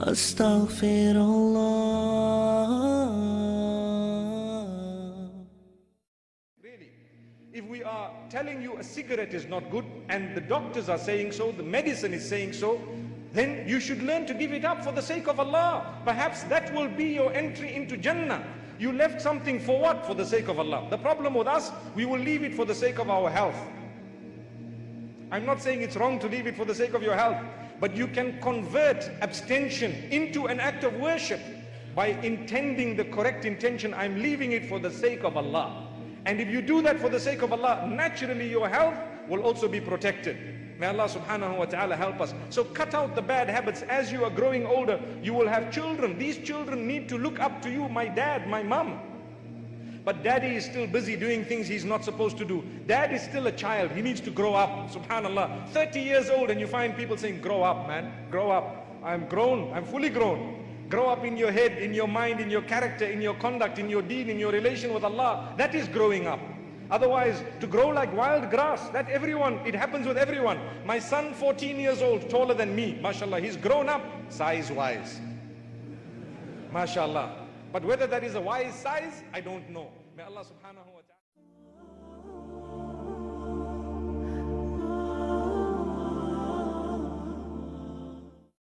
أستغفر الله Really, if we are telling you a cigarette is not good and the doctors are saying so, the medicine is saying so, then you should learn to give it up for the sake of Allah. Perhaps that will be your entry into Jannah. You left something for what? For the sake of Allah. The problem with us, we will leave it for the sake of our health. I'm not saying it's wrong to leave it for the sake of your health, but you can convert abstention into an act of worship by intending the correct intention. I'm leaving it for the sake of Allah. And if you do that for the sake of Allah, naturally your health will also be protected. May Allah subhanahu wa ta'ala help us. So cut out the bad habits. As you are growing older, you will have children. These children need to look up to you, my dad, my mom. But daddy is still busy doing things he's not supposed to do. Dad is still a child. He needs to grow up. Subhanallah. 30 years old and you find people saying, grow up, man. Grow up. I'm grown. I'm fully grown. Grow up in your head, in your mind, in your character, in your conduct, in your deed, in your relation with Allah. That is growing up. Otherwise, to grow like wild grass, that everyone, it happens with everyone. My son, 14 years old, taller than me, mashallah, he's grown up size-wise. Mashallah. But whether that is a wise size, I don't know. May Allah subhanahu wa ta'ala.